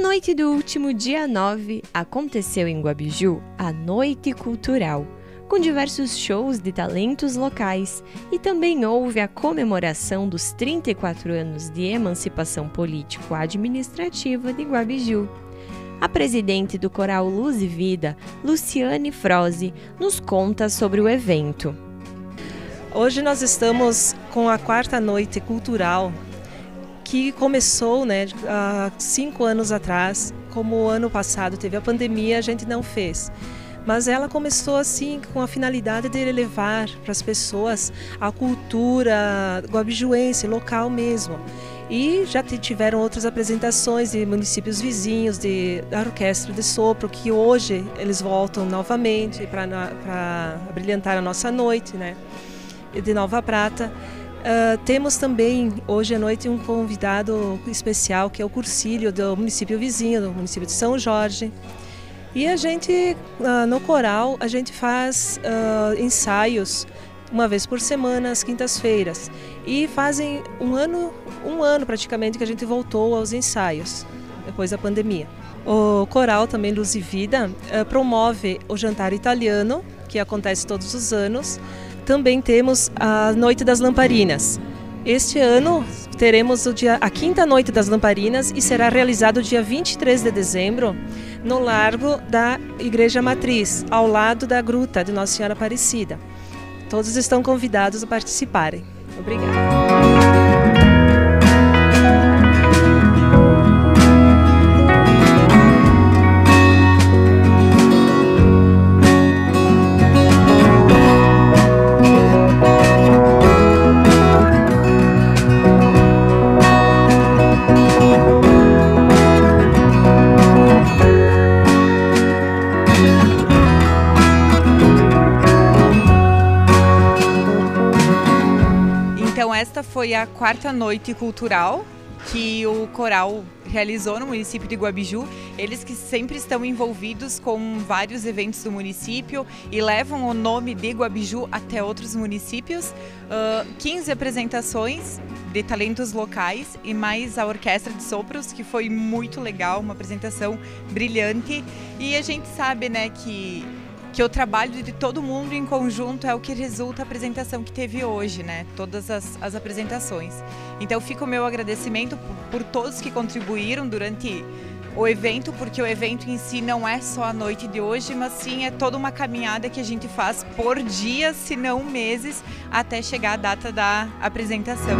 noite do último dia 9, aconteceu em Guabiju a Noite Cultural, com diversos shows de talentos locais e também houve a comemoração dos 34 anos de emancipação político-administrativa de Guabiju. A presidente do Coral Luz e Vida, Luciane Froze, nos conta sobre o evento. Hoje nós estamos com a quarta noite cultural que começou né, há cinco anos atrás. Como o ano passado teve a pandemia, a gente não fez. Mas ela começou assim com a finalidade de levar para as pessoas a cultura guabijuense, local mesmo. E já tiveram outras apresentações de municípios vizinhos, de, da Orquestra de Sopro, que hoje eles voltam novamente para brilhantar a nossa noite, né? De Nova Prata. Uh, temos também hoje à noite um convidado especial que é o Cursílio do município vizinho, do município de São Jorge. E a gente, uh, no coral, a gente faz uh, ensaios uma vez por semana, às quintas-feiras. E fazem um ano, um ano praticamente que a gente voltou aos ensaios, depois da pandemia. O coral também Luz e Vida promove o jantar italiano, que acontece todos os anos, também temos a Noite das Lamparinas. Este ano teremos o dia, a quinta Noite das Lamparinas e será realizado dia 23 de dezembro no Largo da Igreja Matriz, ao lado da Gruta de Nossa Senhora Aparecida. Todos estão convidados a participarem. Obrigada. Esta foi a quarta noite cultural que o coral realizou no município de Guabiju. Eles que sempre estão envolvidos com vários eventos do município e levam o nome de Guabiju até outros municípios. Uh, 15 apresentações de talentos locais e mais a Orquestra de Sopros, que foi muito legal, uma apresentação brilhante. E a gente sabe né, que que o trabalho de todo mundo em conjunto é o que resulta a apresentação que teve hoje, né? Todas as, as apresentações. Então fica o meu agradecimento por, por todos que contribuíram durante o evento, porque o evento em si não é só a noite de hoje, mas sim é toda uma caminhada que a gente faz por dias, se não meses, até chegar a data da apresentação.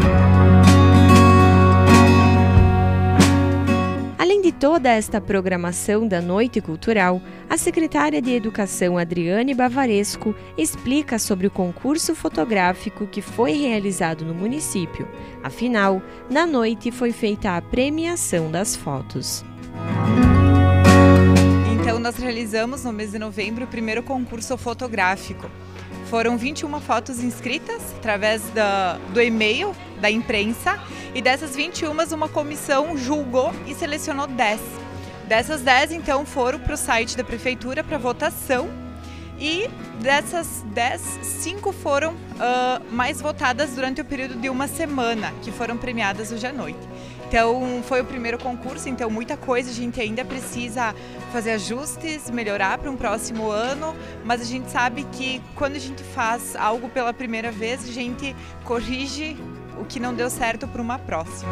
Além de toda esta programação da Noite Cultural, a secretária de Educação Adriane Bavaresco explica sobre o concurso fotográfico que foi realizado no município. Afinal, na noite foi feita a premiação das fotos. Então, nós realizamos no mês de novembro o primeiro concurso fotográfico. Foram 21 fotos inscritas através da, do e-mail da imprensa e dessas 21, uma comissão julgou e selecionou 10. Dessas 10, então, foram para o site da prefeitura para votação e dessas 10, 5 foram uh, mais votadas durante o período de uma semana, que foram premiadas hoje à noite. Então foi o primeiro concurso, então muita coisa a gente ainda precisa fazer ajustes, melhorar para um próximo ano, mas a gente sabe que quando a gente faz algo pela primeira vez, a gente corrige o que não deu certo para uma próxima.